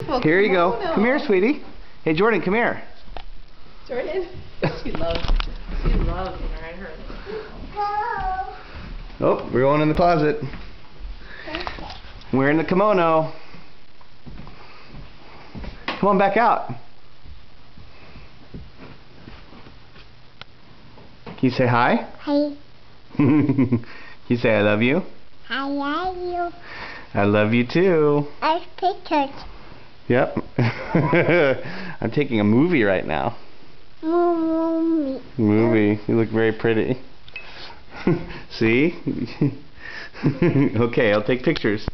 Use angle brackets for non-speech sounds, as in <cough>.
Well, Here you go. kimono. Come here, sweetie. Hey, Jordan, come here. Jordan. <laughs> she loves. She loves when I her. Oh, we're going in the closet. We're in the kimono. Come on back out. Can you say hi? Hi, <laughs> Can you say I love you? I love you. I love you too. I pictured Yep. <laughs> I'm taking a movie right now. mommy. Movie. You look very pretty. <laughs> See? <laughs> okay, I'll take pictures.